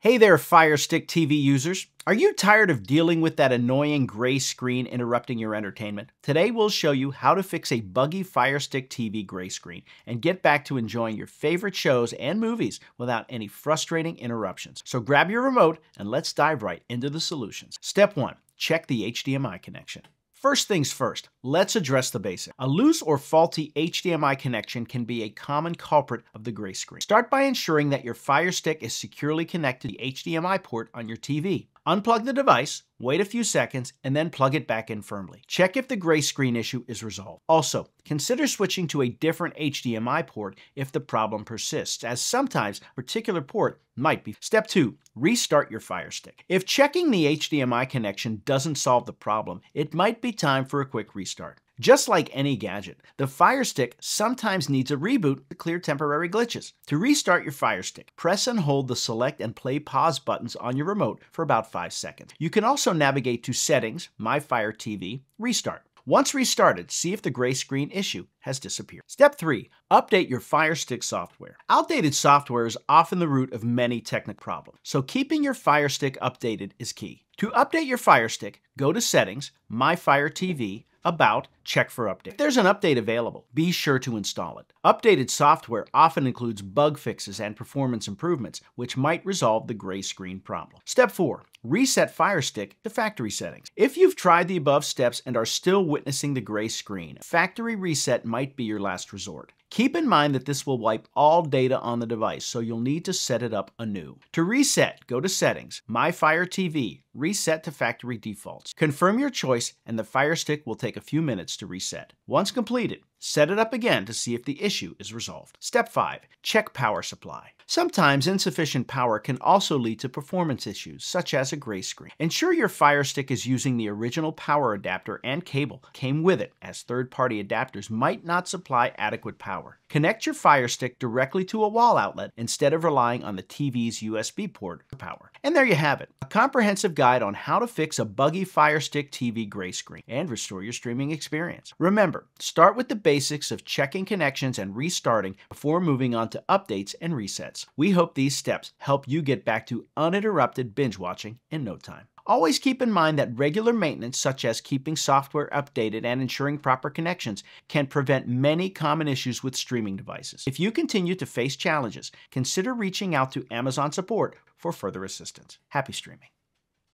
Hey there, Fire Stick TV users. Are you tired of dealing with that annoying gray screen interrupting your entertainment? Today we'll show you how to fix a buggy Fire Stick TV gray screen and get back to enjoying your favorite shows and movies without any frustrating interruptions. So grab your remote and let's dive right into the solutions. Step 1. Check the HDMI connection. First things first, let's address the basics. A loose or faulty HDMI connection can be a common culprit of the gray screen. Start by ensuring that your Fire Stick is securely connected to the HDMI port on your TV. Unplug the device, wait a few seconds, and then plug it back in firmly. Check if the gray screen issue is resolved. Also, consider switching to a different HDMI port if the problem persists, as sometimes a particular port might be. Step 2. Restart your Fire Stick. If checking the HDMI connection doesn't solve the problem, it might be time for a quick restart. Just like any gadget, the Fire Stick sometimes needs a reboot to clear temporary glitches. To restart your Fire Stick, press and hold the select and play pause buttons on your remote for about 5 seconds. You can also navigate to Settings, My Fire TV, Restart. Once restarted, see if the gray screen issue has disappeared. Step 3. Update your Fire Stick software. Outdated software is often the root of many technical problems, so keeping your Fire Stick updated is key. To update your Fire Stick, go to Settings, My Fire TV, about, check for update. If there's an update available, be sure to install it. Updated software often includes bug fixes and performance improvements, which might resolve the gray screen problem. Step 4. Reset Fire Stick to factory settings. If you've tried the above steps and are still witnessing the gray screen, factory reset might be your last resort. Keep in mind that this will wipe all data on the device, so you'll need to set it up anew. To reset, go to Settings, My Fire TV, Reset to Factory Defaults. Confirm your choice and the Fire Stick will take a few minutes to reset. Once completed, set it up again to see if the issue is resolved. Step 5. Check power supply. Sometimes insufficient power can also lead to performance issues, such as a gray screen. Ensure your Fire Stick is using the original power adapter and cable came with it, as third-party adapters might not supply adequate power. Connect your Fire Stick directly to a wall outlet instead of relying on the TV's USB port for power. And there you have it, a comprehensive guide on how to fix a buggy Fire Stick TV gray screen and restore your streaming experience. Remember, start with the basics of checking connections and restarting before moving on to updates and resets. We hope these steps help you get back to uninterrupted binge watching in no time. Always keep in mind that regular maintenance, such as keeping software updated and ensuring proper connections, can prevent many common issues with streaming devices. If you continue to face challenges, consider reaching out to Amazon support for further assistance. Happy streaming.